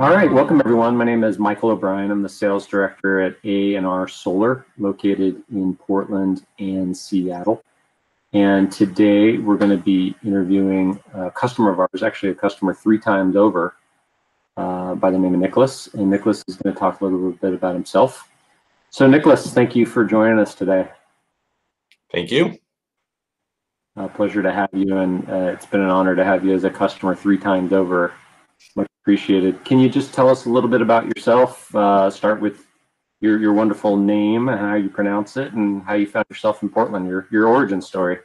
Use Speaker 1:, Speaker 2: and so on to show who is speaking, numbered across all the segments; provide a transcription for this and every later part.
Speaker 1: All right, welcome everyone. My name is Michael O'Brien. I'm the sales director at A&R Solar, located in Portland and Seattle. And today we're going to be interviewing a customer of ours, actually a customer three times over, uh, by the name of Nicholas. And Nicholas is going to talk a little bit about himself. So, Nicholas, thank you for joining us today.
Speaker 2: Thank you.
Speaker 1: A pleasure to have you, and uh, it's been an honor to have you as a customer three times over. Much appreciated. Can you just tell us a little bit about yourself? Uh, start with your your wonderful name and how you pronounce it, and how you found yourself in Portland. Your your origin story.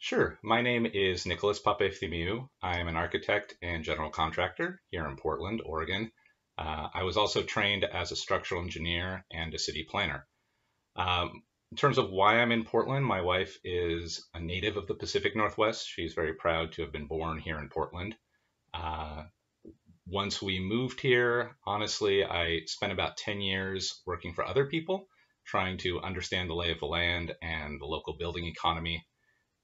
Speaker 2: Sure. My name is Nicholas Papaefthimiou. I am an architect and general contractor here in Portland, Oregon. Uh, I was also trained as a structural engineer and a city planner. Um, in terms of why I'm in Portland, my wife is a native of the Pacific Northwest. She's very proud to have been born here in Portland. Uh, once we moved here, honestly, I spent about 10 years working for other people, trying to understand the lay of the land and the local building economy.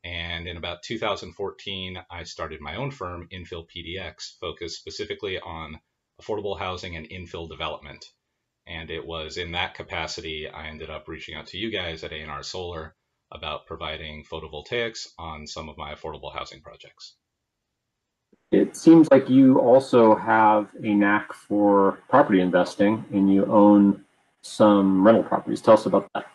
Speaker 2: And in about 2014, I started my own firm, Infill PDX, focused specifically on affordable housing and infill development. And it was in that capacity I ended up reaching out to you guys at A&R Solar about providing photovoltaics on some of my affordable housing projects.
Speaker 1: It seems like you also have a knack for property investing and you own some rental properties. Tell us about that.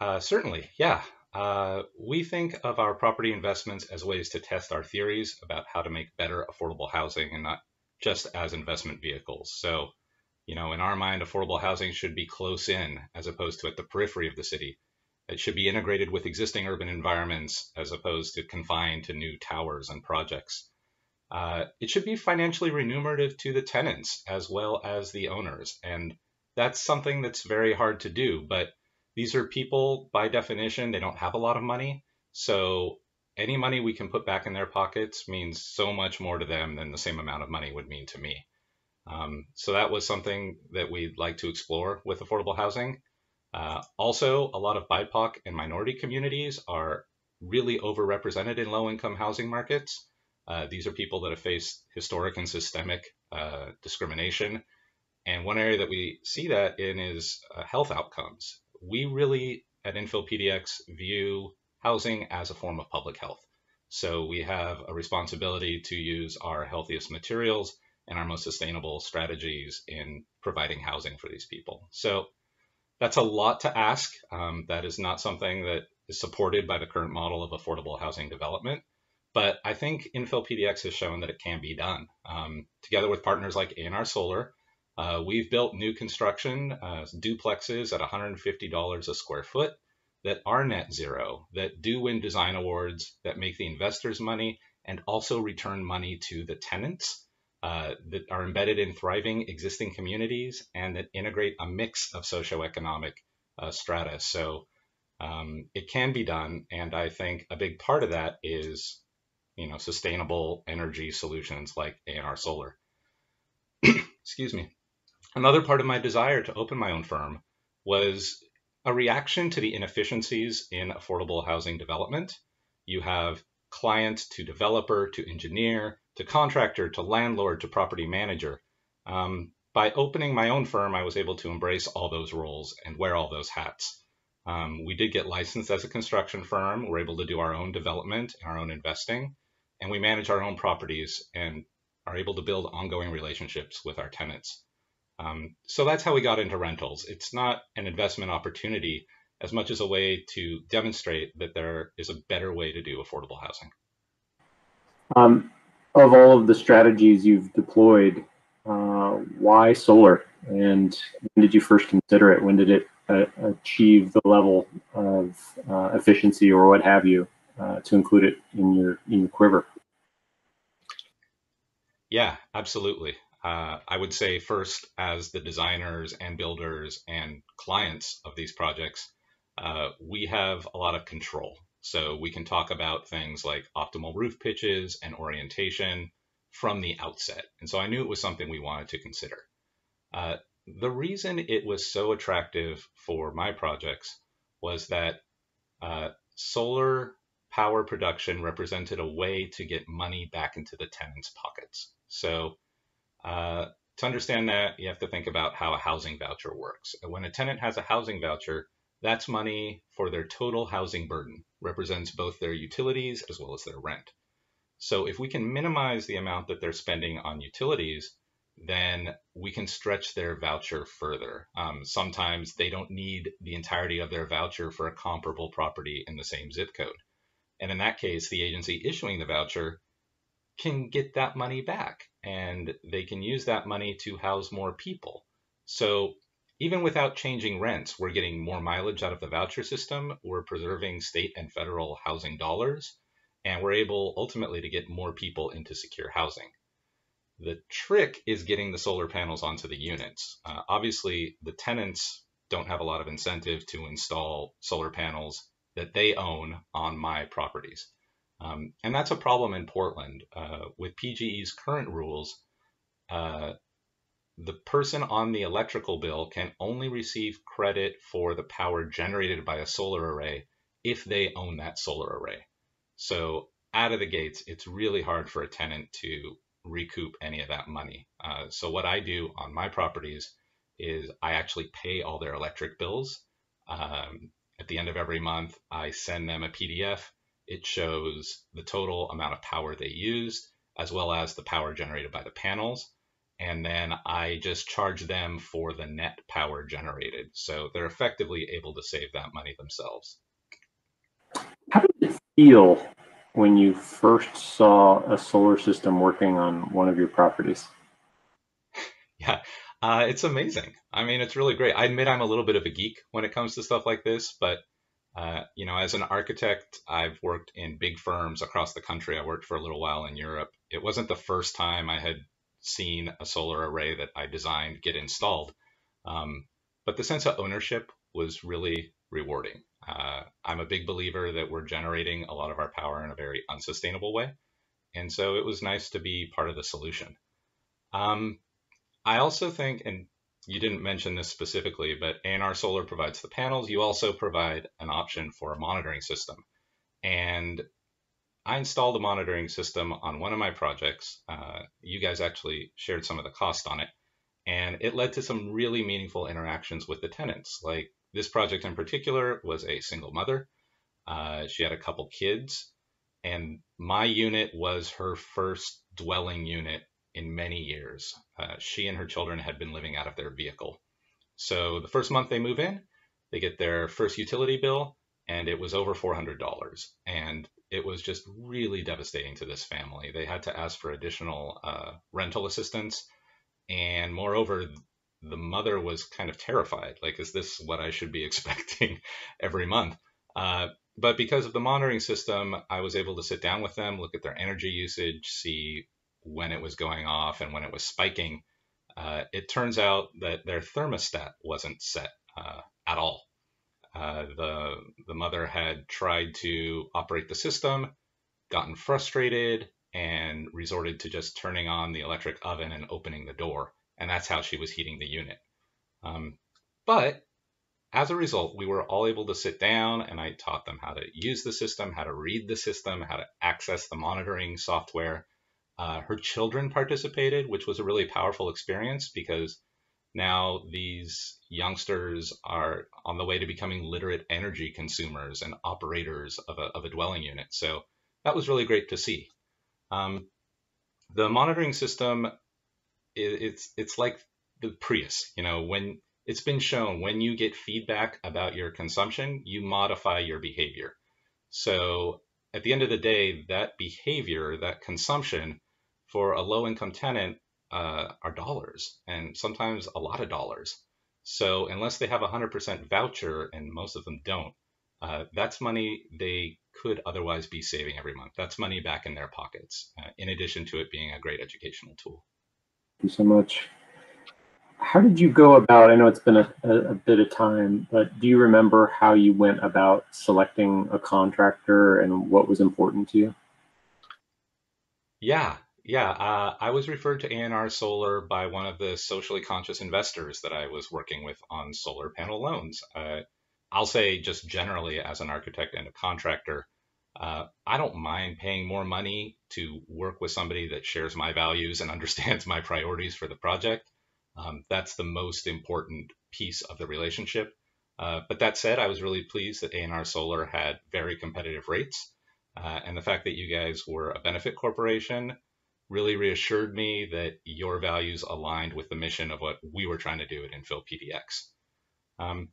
Speaker 2: Uh, certainly, yeah. Uh, we think of our property investments as ways to test our theories about how to make better affordable housing and not just as investment vehicles. So, you know, in our mind, affordable housing should be close in as opposed to at the periphery of the city. It should be integrated with existing urban environments as opposed to confined to new towers and projects. Uh, it should be financially remunerative to the tenants as well as the owners. And that's something that's very hard to do. But these are people, by definition, they don't have a lot of money. So any money we can put back in their pockets means so much more to them than the same amount of money would mean to me. Um, so that was something that we'd like to explore with affordable housing. Uh, also, a lot of BIPOC and minority communities are really overrepresented in low income housing markets. Uh, these are people that have faced historic and systemic uh, discrimination. And one area that we see that in is uh, health outcomes. We really at Infill PDX view housing as a form of public health. So we have a responsibility to use our healthiest materials and our most sustainable strategies in providing housing for these people. So that's a lot to ask. Um, that is not something that is supported by the current model of affordable housing development. But I think Infill PDX has shown that it can be done. Um, together with partners like A&R Solar, uh, we've built new construction uh, duplexes at $150 a square foot that are net zero, that do win design awards, that make the investors money, and also return money to the tenants uh, that are embedded in thriving existing communities and that integrate a mix of socioeconomic uh, strata. So um, it can be done, and I think a big part of that is, you know, sustainable energy solutions like A&R Solar. Excuse me. Another part of my desire to open my own firm was a reaction to the inefficiencies in affordable housing development. You have client to developer to engineer to contractor to landlord to property manager. Um, by opening my own firm, I was able to embrace all those roles and wear all those hats. Um, we did get licensed as a construction firm. We're able to do our own development and our own investing, and we manage our own properties and are able to build ongoing relationships with our tenants. Um, so that's how we got into rentals. It's not an investment opportunity as much as a way to demonstrate that there is a better way to do affordable housing.
Speaker 1: Um, of all of the strategies you've deployed, uh, why solar? And when did you first consider it? When did it uh, achieve the level of uh, efficiency or what have you uh, to include it in your in your quiver?
Speaker 2: Yeah, absolutely uh, I would say first, as the designers and builders and clients of these projects, uh, we have a lot of control. So we can talk about things like optimal roof pitches and orientation from the outset. And so I knew it was something we wanted to consider. Uh, the reason it was so attractive for my projects was that uh, solar power production represented a way to get money back into the tenants' pockets. So, uh, to understand that, you have to think about how a housing voucher works. When a tenant has a housing voucher, that's money for their total housing burden, represents both their utilities as well as their rent. So, if we can minimize the amount that they're spending on utilities, then we can stretch their voucher further. Um, sometimes they don't need the entirety of their voucher for a comparable property in the same zip code. And in that case, the agency issuing the voucher can get that money back and they can use that money to house more people. So even without changing rents, we're getting more mileage out of the voucher system. We're preserving state and federal housing dollars, and we're able ultimately to get more people into secure housing. The trick is getting the solar panels onto the units. Uh, obviously, the tenants don't have a lot of incentive to install solar panels that they own on my properties. Um, and that's a problem in Portland. Uh, with PGE's current rules, uh, the person on the electrical bill can only receive credit for the power generated by a solar array if they own that solar array. So out of the gates, it's really hard for a tenant to recoup any of that money. Uh, so what I do on my properties is I actually pay all their electric bills. Um, at the end of every month, I send them a PDF. It shows the total amount of power they used, as well as the power generated by the panels. And then I just charge them for the net power generated. So they're effectively able to save that money themselves.
Speaker 1: How did it feel when you first saw a solar system working on one of your properties?
Speaker 2: Yeah, uh, it's amazing. I mean, it's really great. I admit I'm a little bit of a geek when it comes to stuff like this, but uh, you know, as an architect, I've worked in big firms across the country. I worked for a little while in Europe. It wasn't the first time I had seen a solar array that I designed get installed, um, but the sense of ownership was really rewarding. Uh, I'm a big believer that we're generating a lot of our power in a very unsustainable way. And so it was nice to be part of the solution. Um, I also think, and you didn't mention this specifically, but A&R Solar provides the panels. You also provide an option for a monitoring system. And I installed a monitoring system on one of my projects. Uh, you guys actually shared some of the cost on it. And it led to some really meaningful interactions with the tenants, like this project in particular was a single mother. Uh, she had a couple kids, and my unit was her first dwelling unit in many years. Uh, she and her children had been living out of their vehicle. So the first month they move in, they get their first utility bill, and it was over $400. And it was just really devastating to this family. They had to ask for additional uh, rental assistance. And moreover, the mother was kind of terrified. Like, is this what I should be expecting every month? Uh, but because of the monitoring system, I was able to sit down with them, look at their energy usage, see when it was going off and when it was spiking. Uh, it turns out that their thermostat wasn't set uh. The the mother had tried to operate the system, gotten frustrated, and resorted to just turning on the electric oven and opening the door and that's how she was heating the unit. Um, but as a result, we were all able to sit down and I taught them how to use the system, how to read the system, how to access the monitoring software. Uh, her children participated, which was a really powerful experience because now these youngsters are on the way to becoming literate energy consumers and operators of a, of a dwelling unit. So that was really great to see. Um, the monitoring system it, it's it's like the Prius. You know, when it's been shown when you get feedback about your consumption, you modify your behavior. So at the end of the day, that behavior, that consumption for a low income tenant uh, are dollars and sometimes a lot of dollars. So unless they have a 100% voucher, and most of them don't, uh, that's money they could otherwise be saving every month. That's money back in their pockets, uh, in addition to it being a great educational tool Thank
Speaker 1: you so much. How did you go about? I know it's been a, a, a, bit of time, but do you remember how you went about selecting a contractor and what was important to you?
Speaker 2: Yeah, yeah. Uh, I was referred to A&R Solar by one of the socially conscious investors that I was working with on solar panel loans. Uh, I'll say just generally as an architect and a contractor, Uh, I don't mind paying more money to work with somebody that shares my values and understands my priorities for the project. Um, that's the most important piece of the relationship. Uh, but that said, I was really pleased that A&R Solar had very competitive rates. Uh, and the fact that you guys were a benefit corporation really reassured me that your values aligned with the mission of what we were trying to do at Infill PDX. Um,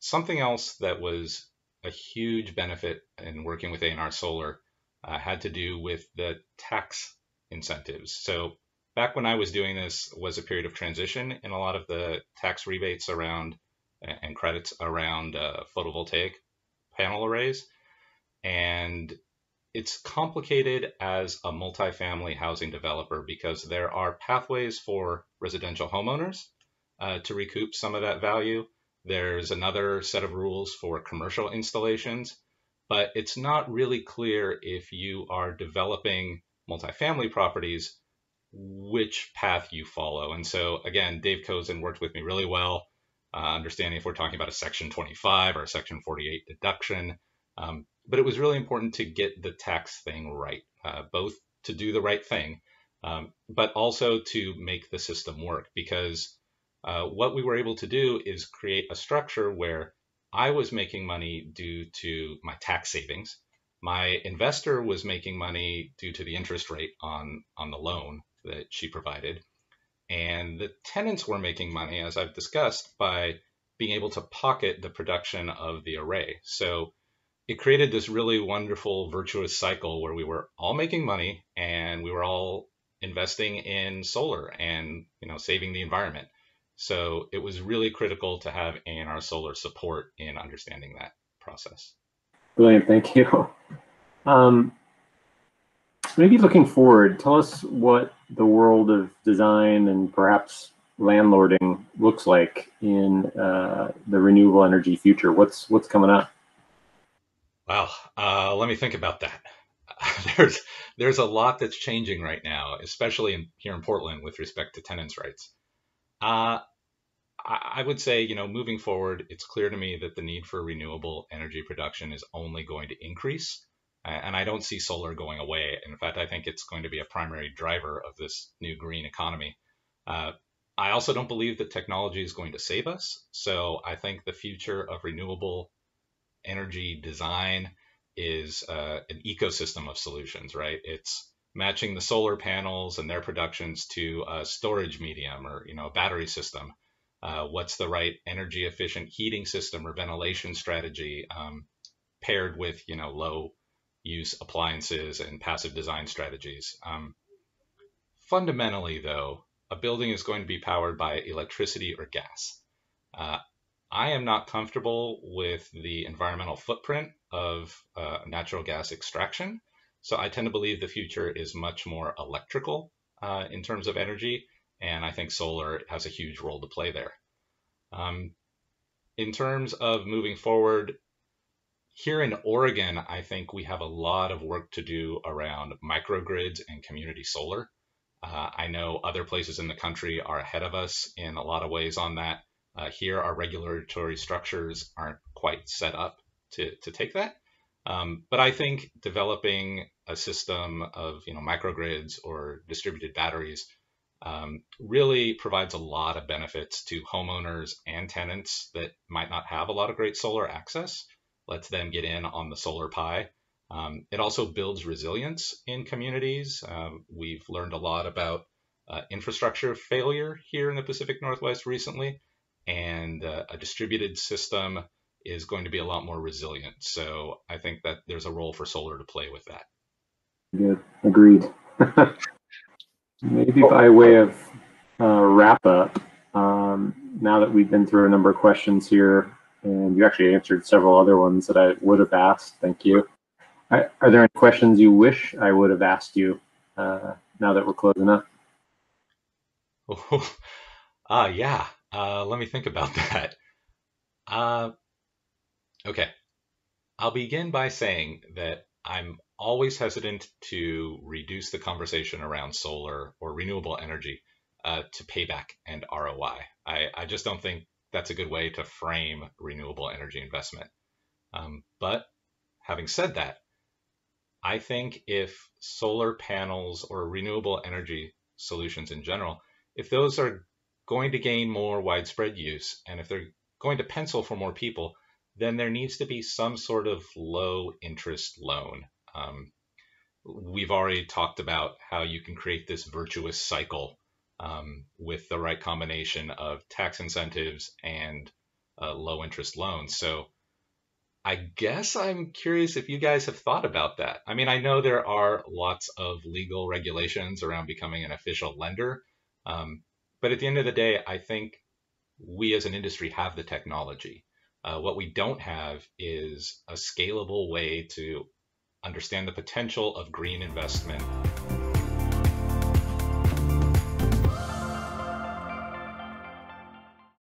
Speaker 2: something else that was a huge benefit in working with A&R Solar uh, had to do with the tax incentives. So back when I was doing this was a period of transition in a lot of the tax rebates around and credits around uh, photovoltaic panel arrays. And it's complicated as a multifamily housing developer because there are pathways for residential homeowners uh, to recoup some of that value. There's another set of rules for commercial installations, but it's not really clear if you are developing multifamily properties which path you follow. And so again, Dave Cozen worked with me really well, uh, understanding if we're talking about a Section 25 or a Section 48 deduction. Um, but it was really important to get the tax thing right, uh, both to do the right thing, um, but also to make the system work. Because uh, what we were able to do is create a structure where I was making money due to my tax savings. My investor was making money due to the interest rate on, on the loan that she provided. And the tenants were making money, as I've discussed, by being able to pocket the production of the array. So it created this really wonderful virtuous cycle where we were all making money and we were all investing in solar and you know saving the environment. So it was really critical to have A&R Solar support in understanding that process.
Speaker 1: Brilliant, thank you. Um, maybe looking forward, tell us what the world of design and perhaps landlording looks like in uh, the renewable energy future. What's what's coming up?
Speaker 2: Wow, uh, let me think about that. there's there's a lot that's changing right now, especially in, here in Portland with respect to tenants' rights. Uh, I, I would say, you know, moving forward, it's clear to me that the need for renewable energy production is only going to increase, and I don't see solar going away. In fact, I think it's going to be a primary driver of this new green economy. Uh, I also don't believe that technology is going to save us. So I think the future of renewable energy design is uh, an ecosystem of solutions, right? It's matching the solar panels and their productions to a storage medium or you know a battery system. Uh, what's the right energy efficient heating system or ventilation strategy um, paired with you know low use appliances and passive design strategies. Um, fundamentally, though, a building is going to be powered by electricity or gas. Uh, I am not comfortable with the environmental footprint of uh, natural gas extraction. So I tend to believe the future is much more electrical uh, in terms of energy, and I think solar has a huge role to play there. Um, in terms of moving forward, here in Oregon, I think we have a lot of work to do around microgrids and community solar. Uh, I know other places in the country are ahead of us in a lot of ways on that. Uh, here, our regulatory structures aren't quite set up to, to take that. Um, but I think developing a system of you know microgrids or distributed batteries um, really provides a lot of benefits to homeowners and tenants that might not have a lot of great solar access. Lets them get in on the solar pie. Um, it also builds resilience in communities. Um, we've learned a lot about uh, infrastructure failure here in the Pacific Northwest recently and uh, a distributed system is going to be a lot more resilient. So I think that there's a role for solar to play with that.
Speaker 1: Good, agreed. Maybe by way of uh, wrap up, um, now that we've been through a number of questions here, and you actually answered several other ones that I would have asked. Thank you. Are, are there any questions you wish I would have asked you uh, now that we're closing up?
Speaker 2: Oh, uh, yeah. Uh, let me think about that. Uh, okay. I'll begin by saying that I'm always hesitant to reduce the conversation around solar or renewable energy uh, to payback and ROI. I, I, just don't think that's a good way to frame renewable energy investment. Um, but having said that, I think if solar panels or renewable energy solutions in general, if those are going to gain more widespread use and if they're going to pencil for more people, then there needs to be some sort of low interest loan. Um, we've already talked about how you can create this virtuous cycle um, with the right combination of tax incentives and uh, low interest loans. So I guess I'm curious if you guys have thought about that. I mean, I know there are lots of legal regulations around becoming an official lender, um, but at the end of the day, I think we as an industry have the technology. Uh, what we don't have is a scalable way to understand the potential of green investment